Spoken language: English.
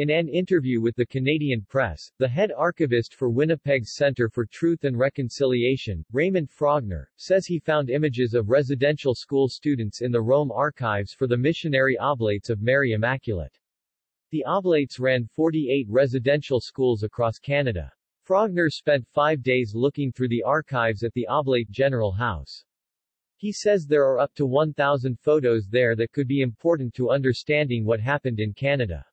In an interview with the Canadian press, the head archivist for Winnipeg's Centre for Truth and Reconciliation, Raymond Frogner, says he found images of residential school students in the Rome archives for the missionary oblates of Mary Immaculate. The oblates ran 48 residential schools across Canada. Frogner spent five days looking through the archives at the Oblate General House. He says there are up to 1,000 photos there that could be important to understanding what happened in Canada.